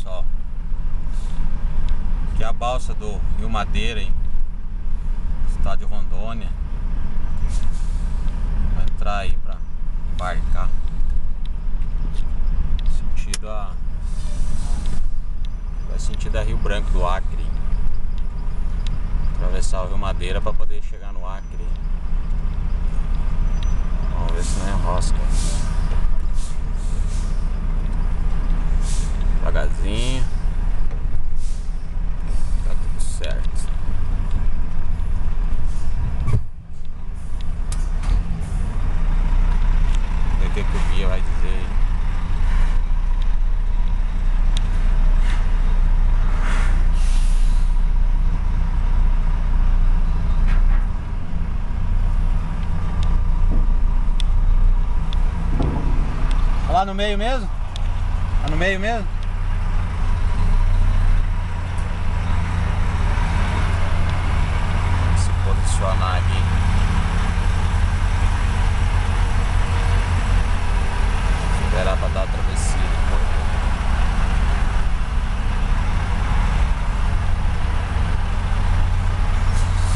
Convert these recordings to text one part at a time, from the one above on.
pessoal. Aqui é a balsa do Rio Madeira, hein? Estado de Rondônia. Vai entrar aí pra embarcar. Sentido a. Vai sentido a Rio Branco do Acre. Atravessar o Rio Madeira pra poder chegar no Acre. Vamos ver se não é rosca. Tá tudo certo. Ver o que, o guia vai dizer. Tá lá no meio mesmo? Tá no meio mesmo? Se posicionar aqui. Esperar pra dar a travessia.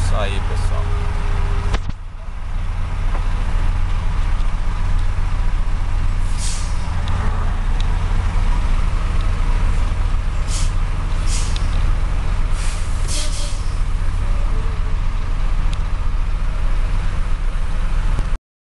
Isso aí, pessoal.